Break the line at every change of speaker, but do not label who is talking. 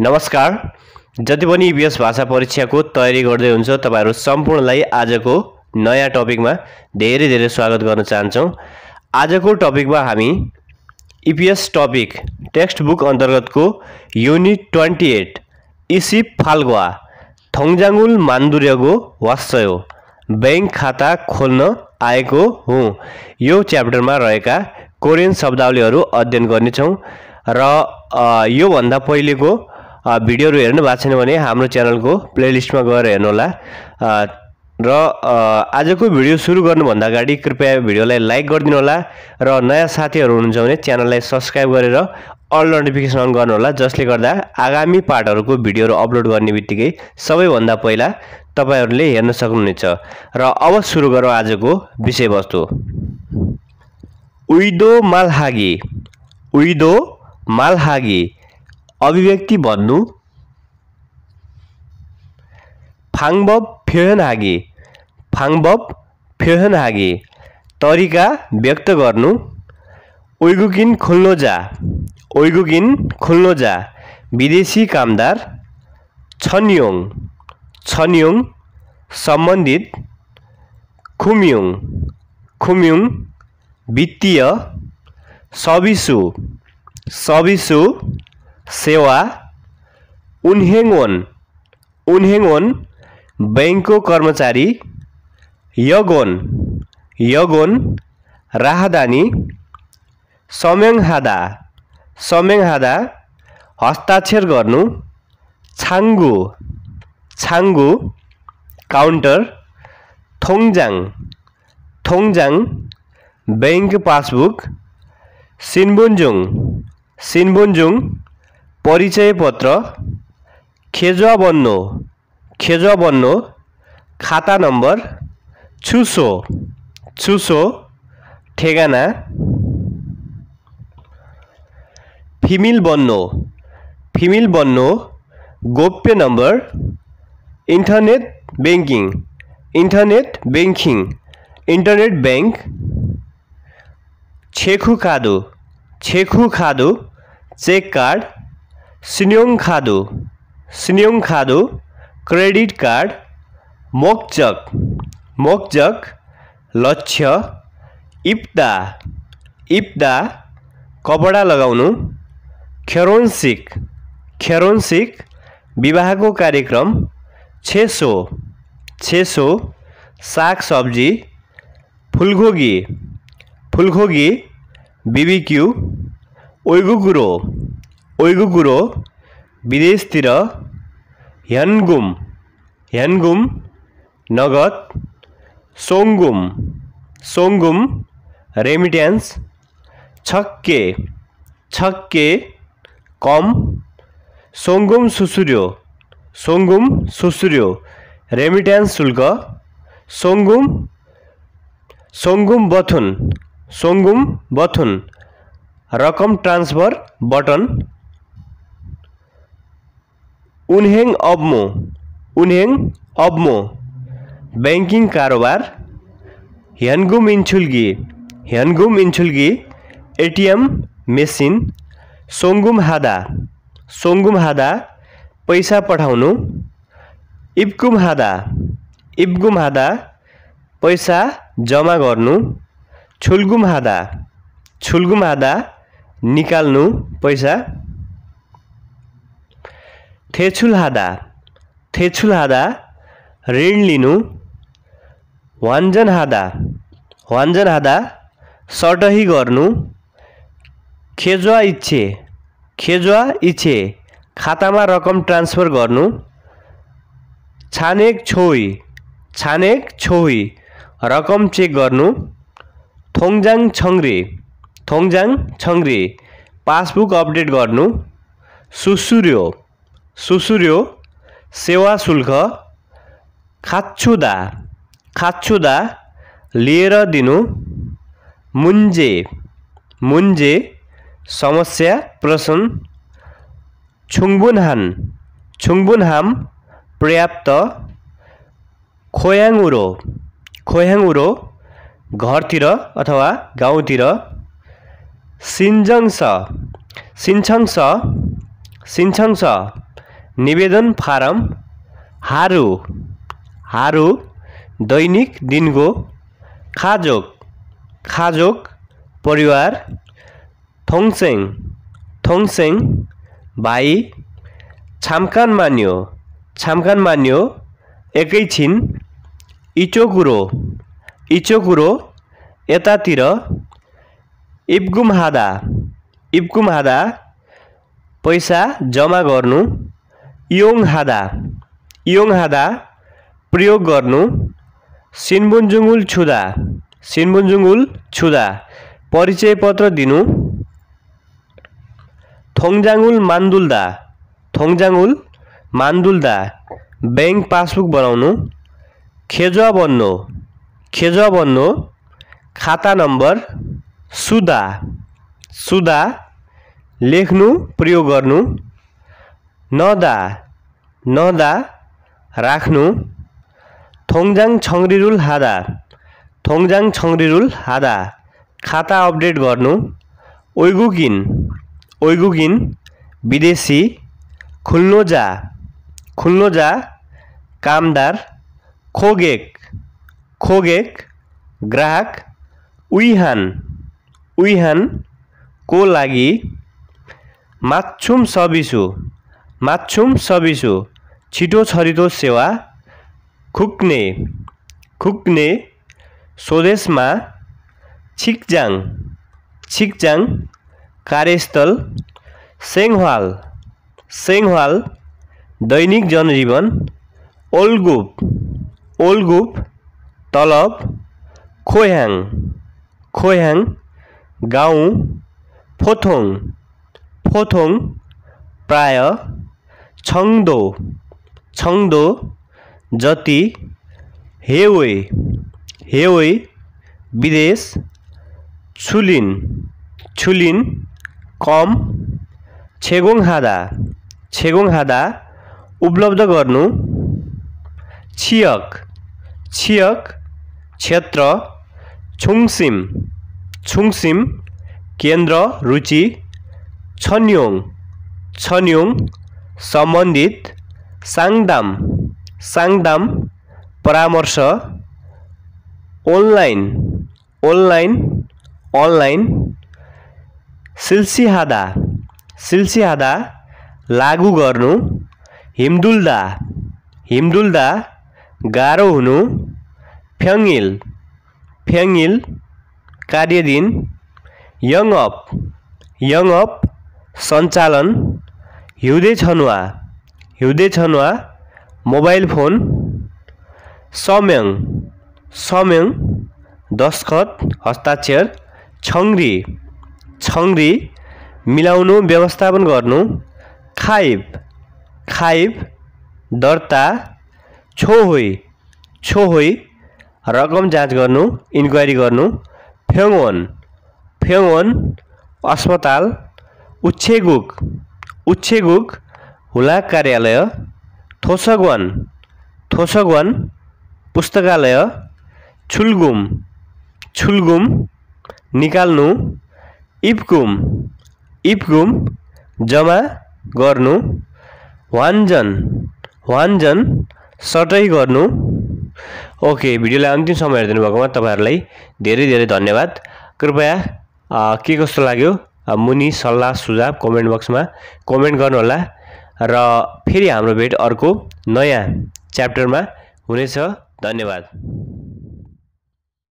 नमस्कार। जति पनि इपिएस भाषा परीक्षाको तयारी गर्दै हुन्छ तपाईँहरू सम्पूर्णलाई आजको नयाँ टपिकमा धेरै धेरै स्वागत गर्न चाहन्छौँ। आजको टपिकमा हामी इपिएस टपिक टेक्स्ट बुक अन्तर्गतको युनिट ट्वेन्टी एट इसिप फाल्गुवा थोङजाङ्गुल मान्दुर्यगो वास्तयो ब्याङ्क खाता खोल्न आएको हुँ। यो च्याप्टरमा रहेका कोरियन शब्दावलीहरू अध्ययन गर्नेछौँ र योभन्दा पहिलेको भिडियोहरू हेर्नु भएको छैन भने हाम्रो च्यानलको प्लेलिस्टमा गएर हेर्नुहोला र आजको भिडियो सुरु गर्नुभन्दा अगाडि कृपया भिडियोलाई लाइक गरिदिनु होला र नयाँ साथीहरू हुनुहुन्छ भने च्यानललाई सब्सक्राइब गरेर अल नोटिफिकेसन अन गर्नुहोला जसले गर्दा आगामी पार्टहरूको भिडियोहरू अपलोड गर्ने बित्तिकै सबैभन्दा पहिला तपाईँहरूले हेर्न सक्नुहुनेछ र अब सुरु गरौँ आजको विषयवस्तु उइदो मालहागी उइदो मालहागी अभिव्यक्ति भन्नु? फाङबब फ्योहनहागी फाङबब फ्योहनहागी तरिका व्यक्त गर्नु। ओइगुकिन खुल्नो जा। ओइगुकिन खुल्नो जा। विदेशी कामदार। छन्योङ। छन्योङ सम्बन्धित। खुम्युङ। खुम्युङ वित्तीय। सबिसु सबिसु सेवा उन्हेङवन उन्हेङवन ब्याङ्कको कर्मचारी यगोन यगोन राहदानी सम्याङहादा सम्याङहादा हस्ताक्षर गर्नु छाङ्गु छाङ्गु काउन्टर थोङजाङ थोङजाङ ब्याङ्क पासबुक सिनबुन्जुङ सिनबुन्जुङ परिचय पत्र खेजुवा बन्नो खेजुवा बन्नो खाता नम्बर छुसो छुसो ठेगाना फिमेल बन्नो फिमेल बन्नो गोप्य number internet banking internet banking internet bank छेखु खादु छेखु खादु चेक कार्ड सिन्योङ खादु सिन्योङ खादु क्रेडिट कार्ड मोक्जक मोक्जक लक्ष्य इप्दा इप्दा कपडा लगाउनु खेरोन्सिक खेरोन्सिक विवाहको कार्यक्रम छेसो छेसो साग सब्जी फुलघोगी फुलघोगी बिबिक्यू ओइगुगुरो ओइगुगुरो विदेशतिर ह्यानगुम ह्यानगुम नगद सोङ्गुम सोङ्गुम रेमिट्यान्स छक्के छक्के कम सोङ्गुम सुसुर्यो सोङ्गुम सुसुर्यो रेमिट्यान्स शुल्क सोङ्गुम सोङ्गुम बथुन सोङ्गुम बथुन रकम ट्रान्सफर बटन उन्हेङ अब्मो उन्हेङ अब्मो ब्याङ्किङ कारोबार ह्यानगुम इन्छुल्गी ह्यानगुम इन्छुल्गी एटिएम मेसिन सोङ्गुम हादा सोङ्गुम हादा पैसा पठाउनु इब्कुम हादा इब्गुम हादा पैसा जम्मा गर्नु छुल्गुम हादा छुल्गुम हादा निकाल्नु पैसा थेछुल हादा थेछुल हादा ऋण लिनु वान्जन हादा वान्जन हादा सटही गर्नु खेजुवा इच्छे खेजुवा इच्छे खातामा रकम ट्रान्सफर गर्नु छानेक छोई छानेक छोई रकम चेक गर्नु थोङजाङ छङ्रे थोङजाङ छङ्रे पासबुक अपडेट गर्नु सुसुर्यो। सुसुर्यो सेवा शुल्क खाच्छुदा खाच्छुदा लिएर दिनु मुन्जे मुन्जे समस्या प्रश्न छुङबुनहान छुङबुनहाम पर्याप्त खोयाङउरो खोयाङउरो घरतिर अथवा गाउँतिर सिन्जङ्स सिन्छङ्स सिन्छङ्स निवेदन फारम हारू हारू दैनिक दिनको खाजोक खाजोक परिवार थोङसेङ थोङसेङ भाइ छामकान मान्यो छामकान मान्यो एकैछिन इचोकुरो इचोकुरो यतातिर इब्गुम हादा इब्गुम हादा पैसा जम्मा गर्नु योङ हादा योङ हादा प्रयोग गर्नु सिनबुन्जुङ्गुल छुदा सिनबुन्जुङ्गुल छुदा परिचय पत्र दिनु थोङजाङ्गुल मान्दुल्दा थोङजाङ्गुल मान्दुल्दा ब्याङ्क पासबुक बनाउनु खेजुवा बन्नु खेजुवा बन्नु खाता नम्बर सुदा सुदा लेख्नु प्रयोग गर्नु नदा नदा राख्नु। थोङजाङ छङ्रिरुल हादा। थोङजाङ छङ्रिरुल हादा। खाता अपडेट गर्नु। ओइगुकिन ओइगुकिन विदेशी। खुल्नोजा खुल्नोजा कामदार। खोगेक खोगेक ग्राहक। उइहान उइहानको लागि माछुम सबिसु। माछुम सबिसु छिटो छरितो सेवा खुक्ने खुक्ने स्वदेशमा छिकजाङ छिकजाङ कार्यस्थल सेङहाल सेङहाल दैनिक जनजीवन ओल्गुप ओल्गुप तलब खोयाङ खोयाङ गाउँ फोथोङ फोथोङ प्राय छङ्दो छङ्दो जति हेवे हेवे विदेश छुलिन छुलिन कम छेगोङ हादा छेगोङ हादा उपलब्ध गर्नु छियक छियक क्षेत्र छुङसिम छुङसिम केन्द्र रुचि छन्योङ छन्योङ सम्बन्धित साङदाम साङदाम परामर्श अनलाइन अनलाइन अनलाइन सिल्सिहादा सिल्सिहादा लागु गर्नु हिमदुल्दा हिमदुल्दा गाह्रो हुनु फ्याङ्गिल फ्याङ्गिल कार्यदिन यङ अप यङ अप सञ्चालन हिउँदे छनुवा हिउँदे छनुवा मोबाइल फोन सम्यङ सम्यङ दस्खत हस्ताक्षर छङ्री छङ्री मिलाउनु व्यवस्थापन गर्नु खाइब खाइब दर्ता छोहोइ छोहोइ रकम जाँच गर्नु इन्क्वायरी गर्नु फ्योङवन फ्योङवन अस्पताल उच्छेगुक। उच्छेगुक हुलाक कार्यालय थोसगवान थोसगवान पुस्तकालय छुलगुम छुलगुम निकाल्नु इपकुम इपकुम जम्मा गर्नु वान्जन वान्जन सटै गर्नु ओके भिडियोलाई अन्तिम समय हेरिदिनु भएकोमा तपाईँहरूलाई धेरै धेरै धन्यवाद कृपया के कस्तो लाग्यो मुनि सल्लाह सुझाव कमेन्ट बक्समा कमेन्ट गर्नुहोला। र फेरि हाम्रो भेट अर्को नयाँ च्याप्टरमा हुनेछ। धन्यवाद।